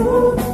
you.